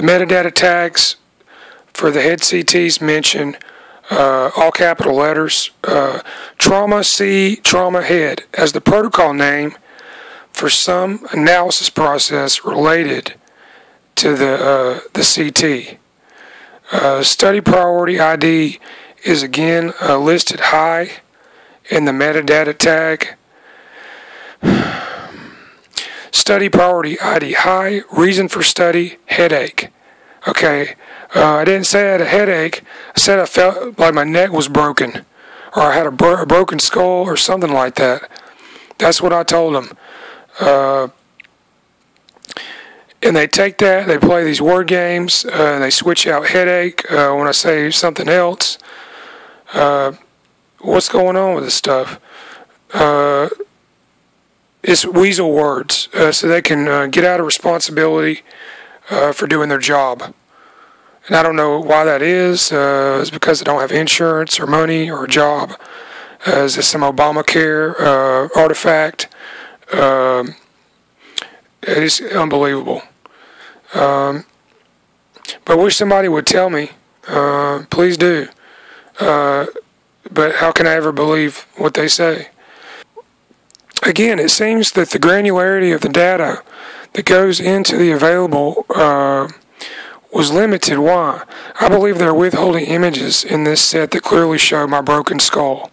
The metadata tags for the head CTs mention uh, all capital letters uh, trauma C trauma head as the protocol name for some analysis process related to the uh, the CT. Uh, study priority ID is again uh, listed high in the metadata tag. Study priority ID high, reason for study, headache. Okay, uh, I didn't say I had a headache. I said I felt like my neck was broken, or I had a, bro- a broken skull, or something like that. That's what I told them. Uh, and they take that, they play these word games, uh, and they switch out headache uh, when I say something else. Uh, what's going on with this stuff? It's weasel words, uh, so they can uh, get out of responsibility uh, for doing their job. And I don't know why that is. Uh, it's because they don't have insurance or money or a job. Uh, is this some Obamacare uh, artifact? Um, it is unbelievable. Um, but I wish somebody would tell me. Please do. But how can I ever believe what they say? Again, it seems that the granularity of the data that goes into the available uh, was limited. Why? I believe they're withholding images in this set that clearly show my broken skull.